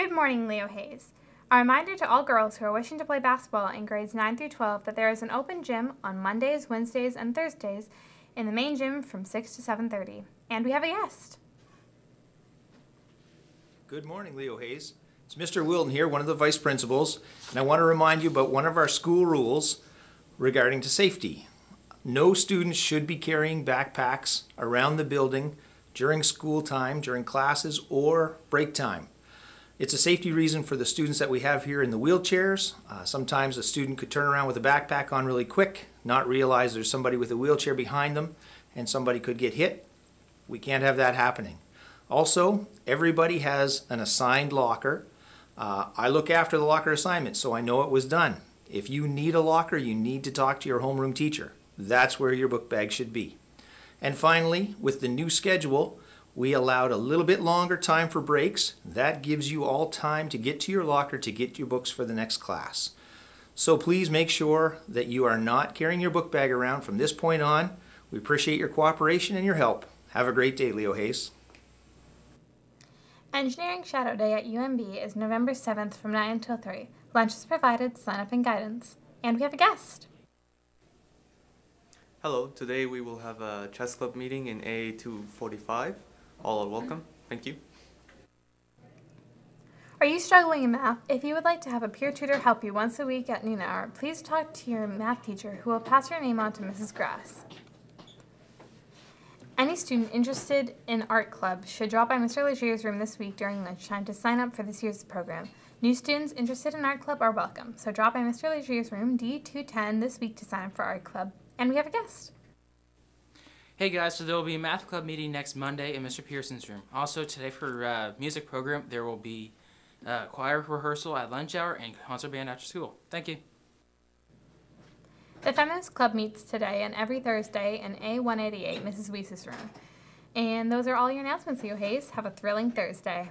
Good morning, Leo Hayes. A reminder to all girls who are wishing to play basketball in grades 9 through 12 that there is an open gym on Mondays, Wednesdays, and Thursdays in the main gym from 6 to 7:30. And we have a guest. Good morning, Leo Hayes. It's Mr. Wilton here, one of the vice principals, and I want to remind you about one of our school rules regarding to safety. No students should be carrying backpacks around the building during school time, during classes, or break time. It's a safety reason for the students that we have here in the wheelchairs. Uh, sometimes a student could turn around with a backpack on really quick, not realize there's somebody with a wheelchair behind them, and somebody could get hit. We can't have that happening. Also, everybody has an assigned locker. Uh, I look after the locker assignment, so I know it was done. If you need a locker, you need to talk to your homeroom teacher. That's where your book bag should be. And finally, with the new schedule, we allowed a little bit longer time for breaks. That gives you all time to get to your locker to get your books for the next class. So please make sure that you are not carrying your book bag around from this point on. We appreciate your cooperation and your help. Have a great day, Leo Hayes. Engineering Shadow Day at UNB is November 7th from 9 until 3. Lunch is provided, sign up and guidance. And we have a guest. Hello, today we will have a chess club meeting in A245. All are welcome. Thank you. Are you struggling in math? If you would like to have a peer tutor help you once a week at noon hour, please talk to your math teacher who will pass your name on to Mrs. Grass. Any student interested in art club should drop by Mr. Legier's room this week during lunchtime to sign up for this year's program. New students interested in art club are welcome, so drop by Mr. Legier's room D210 this week to sign up for art club. And we have a guest. Hey guys, so there will be a math club meeting next Monday in Mr. Pearson's room. Also today for uh, music program, there will be uh, choir rehearsal at lunch hour and concert band after school. Thank you. The Feminist Club meets today and every Thursday in A188, Mrs. Weiss's room. And those are all your announcements, Leo Hayes. Have a thrilling Thursday.